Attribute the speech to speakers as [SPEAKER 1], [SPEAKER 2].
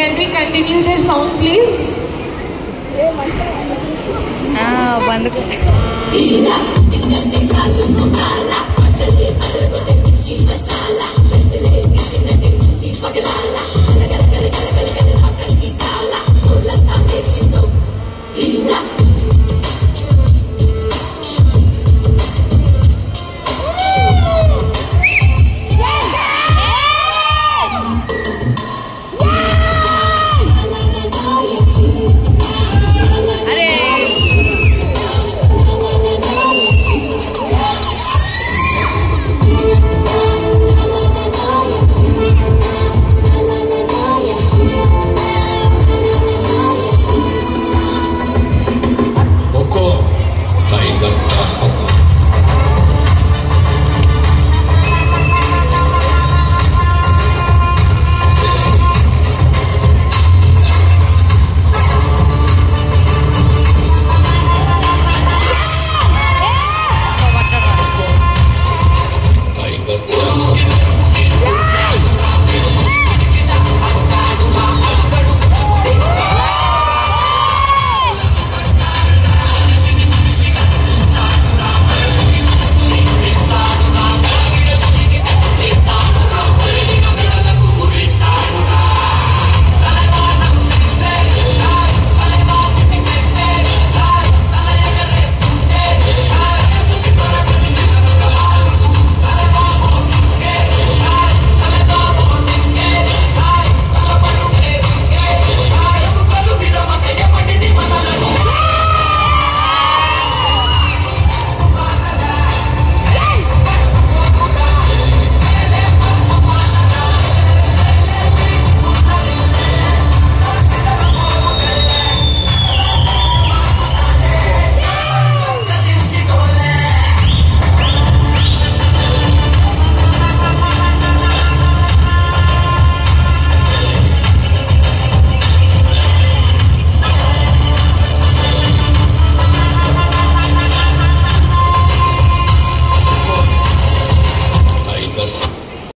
[SPEAKER 1] Can we continue their song, please?
[SPEAKER 2] Ah,
[SPEAKER 3] wonderful.